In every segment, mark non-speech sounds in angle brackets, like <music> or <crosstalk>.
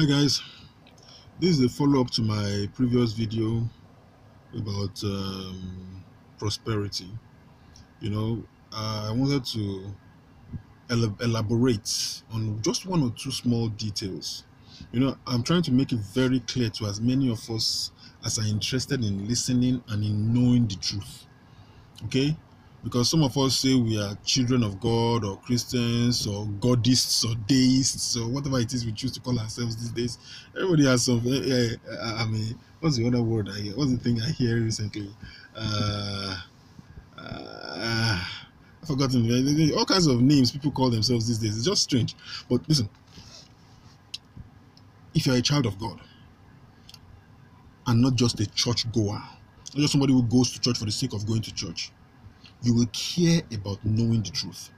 Hi guys, this is a follow-up to my previous video about um, prosperity. You know, uh, I wanted to elaborate on just one or two small details. You know, I'm trying to make it very clear to as many of us as are interested in listening and in knowing the truth. Okay? Because some of us say we are children of God or Christians or Godists or deists or whatever it is we choose to call ourselves these days. Everybody has some. eh, eh, I mean, what's the other word I hear? What's the thing I hear recently? Uh, uh, I've forgotten. All kinds of names people call themselves these days. It's just strange. But listen, if you're a child of God and not just a church goer, not just somebody who goes to church for the sake of going to church, you will care about knowing the truth.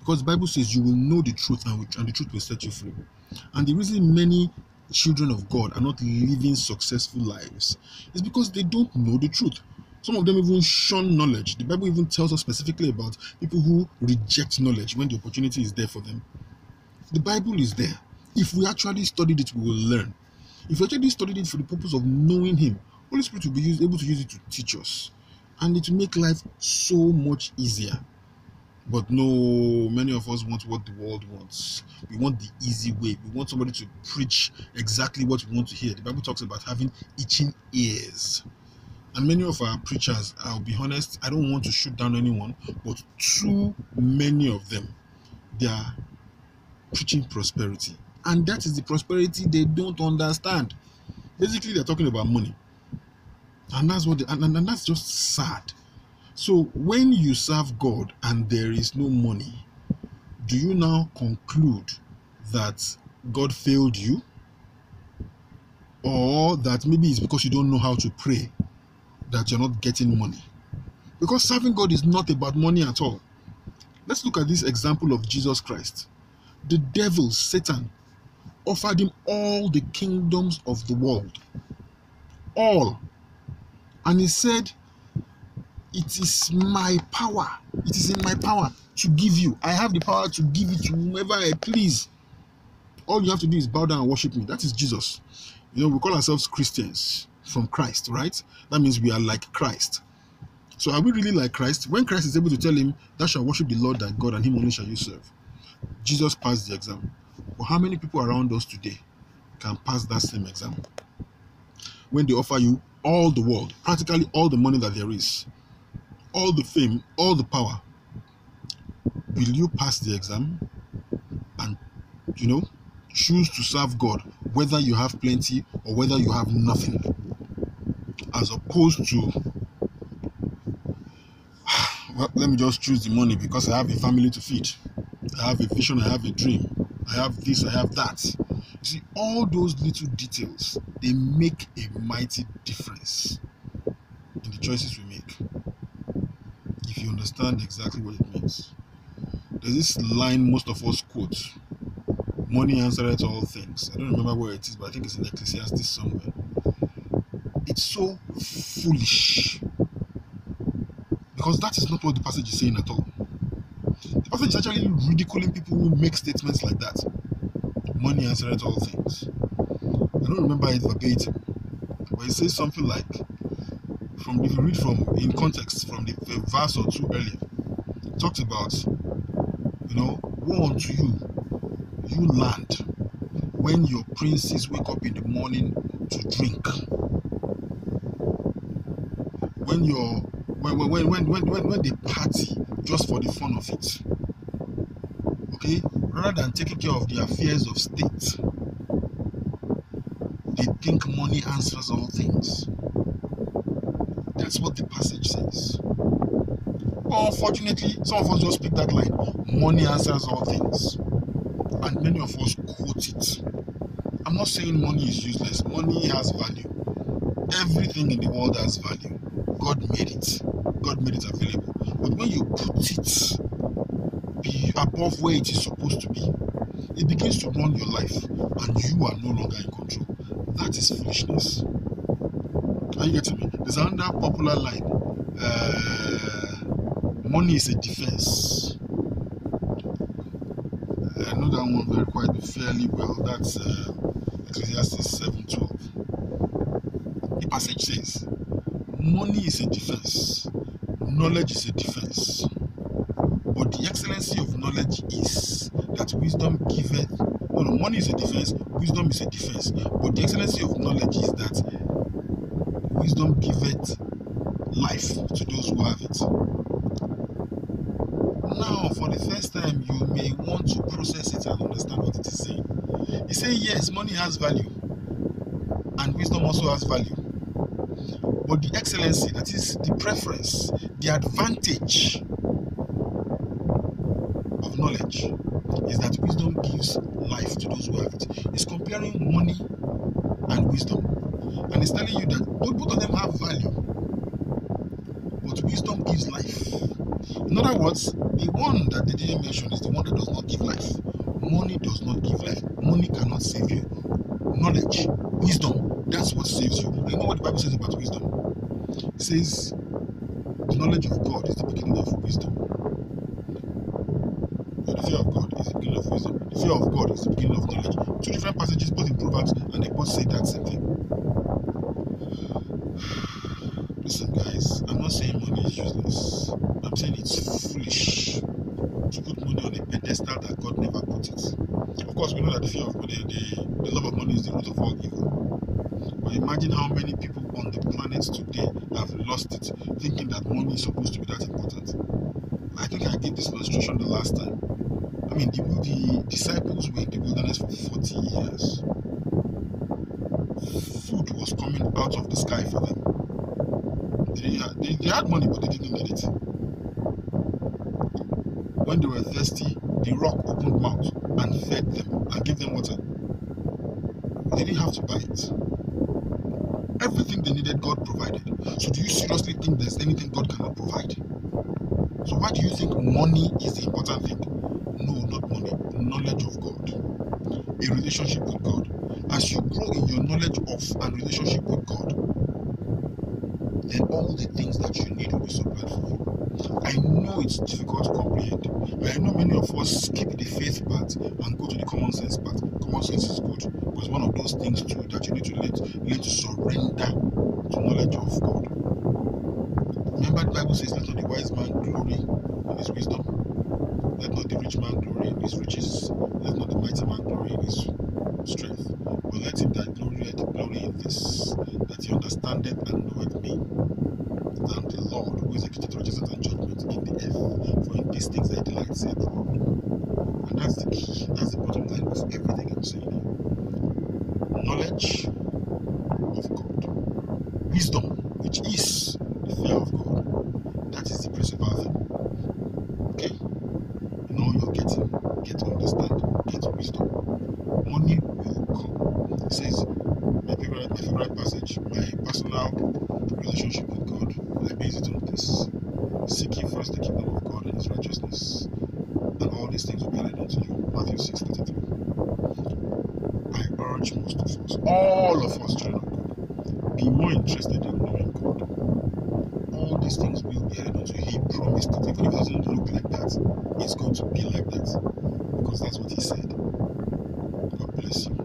Because the Bible says you will know the truth and, and the truth will set you free. And the reason many children of God are not living successful lives is because they don't know the truth. Some of them even shun knowledge. The Bible even tells us specifically about people who reject knowledge when the opportunity is there for them. The Bible is there. If we actually studied it, we will learn. If we actually studied it for the purpose of knowing Him, Holy Spirit will be able to use it to teach us. And it will make life so much easier. But no, many of us want what the world wants. We want the easy way. We want somebody to preach exactly what we want to hear. The Bible talks about having itching ears. And many of our preachers, I'll be honest, I don't want to shoot down anyone, but too many of them, they are preaching prosperity. And that is the prosperity they don't understand. Basically, they're talking about money. And that's what they, and, and and that's just sad. So when you serve God and there is no money, do you now conclude that God failed you? Or that maybe it's because you don't know how to pray that you're not getting money? Because serving God is not about money at all. Let's look at this example of Jesus Christ. The devil, Satan, offered him all the kingdoms of the world. All. And he said, It is my power. It is in my power to give you. I have the power to give it to whomever I please. All you have to do is bow down and worship me. That is Jesus. You know, we call ourselves Christians from Christ, right? That means we are like Christ. So are we really like Christ? When Christ is able to tell him, Thou shalt worship the Lord thy God, and him only shall you serve. Jesus passed the exam. But how many people around us today can pass that same exam? When they offer you all the world, practically all the money that there is, all the fame, all the power, will you pass the exam and, you know, choose to serve God, whether you have plenty or whether you have nothing, as opposed to, <sighs> well, let me just choose the money because I have a family to feed. I have a vision, I have a dream, I have this, I have that. See, all those little details they make a mighty difference in the choices we make. If you understand exactly what it means. There's this line most of us quote money answereth all things. I don't remember where it is, but I think it's in Ecclesiastes somewhere. It's so foolish because that is not what the passage is saying at all. The passage is actually ridiculing people who make statements like that. Money answereth all things. I don't remember it verbatim, but it says something like, from if you read from in context from the verse or two earlier, talks about, you know, woe unto you, you land, when your princes wake up in the morning to drink. When your when when when when when, when they party just for the fun of it okay rather than taking care of the affairs of state they think money answers all things. That's what the passage says. But unfortunately some of us just pick that line money answers all things. And many of us quote it. I'm not saying money is useless. Money has value. Everything in the world has value. God made it. God made it available. But when you put it be above where it is supposed to be, it begins to run your life and you are no longer in control. That is foolishness. Are you getting me? There's another popular line. Uh, money is a defense. I know that one very quite fairly well. That's uh, Ecclesiastes 7:12. The passage says, Money is a defense, knowledge is a defense. The excellency of knowledge is that wisdom giveth. No, no, money is a defense, wisdom is a defense. But the excellency of knowledge is that wisdom giveth life to those who have it. Now, for the first time, you may want to process it and understand what it is saying. He say yes, money has value, and wisdom also has value. But the excellency, that is the preference, the advantage knowledge, is that wisdom gives life to those who have it. It's comparing money and wisdom, and it's telling you that both of them have value, but wisdom gives life. In other words, the one that they didn't mention is the one that does not give life. Money does not give life. Money cannot save you. Knowledge, wisdom, that's what saves you. You know what the Bible says about wisdom? It says the knowledge of God is the beginning of wisdom. Or the fear of God is the beginning of wisdom. The fear of God is the beginning of knowledge. Two different passages, both in Proverbs, and they both say that same thing. <sighs> Listen, guys, I'm not saying money is useless. I'm saying it's foolish to put money on a pedestal that God never put it. Of course, we know that the fear of money, the, the love of money is the root of all evil. But imagine how many people on the planet today have lost it, thinking that money is supposed to be that important. I think I gave this illustration the last time. I mean, the, the disciples were in the wilderness for 40 years. Food was coming out of the sky for them. They, they, they had money, but they didn't need it. When they were thirsty, the rock opened mouth and fed them and gave them water. They didn't have to buy it. Everything they needed, God provided. So, do you seriously think there's anything God cannot provide? So, why do you think money is the important thing? No, not money. Knowledge of God, a relationship with God. As you grow in your knowledge of and relationship with God, then all the things that you need will be supplied for you. I know it's difficult to comprehend. but I know many of us skip the faith part and go to the common sense part. Common sense is good, but it's one of those things too that you need to let, let to surrender to knowledge of God. Remember, the Bible says, Let the wise man glory in his wisdom, let not the rich man glory in his riches, let not the mighty man glory in his strength, but let him that glorieth glory in this, that he understandeth and knoweth me, and the Lord, who is executed righteousness and judgment in the earth. For in these things I delight, saith the Lord. And that's the key, that's the bottom line of everything I'm saying here. Knowledge of God, wisdom, which is the fear of God. That is the principal thing. Okay? In all you're getting, get to understand, get wisdom. Money will come. It says, my my passage, my personal relationship with God, I base it on this. Seek ye first the kingdom of God and his righteousness, and all these things will be added unto you. Matthew 6 33. I urge most of us, all of us, children of God, be more interested in knowing God. All these things will be added unto you. He promised that Even if it doesn't look like that, it's going to be like that. Because that's what he said. God bless you.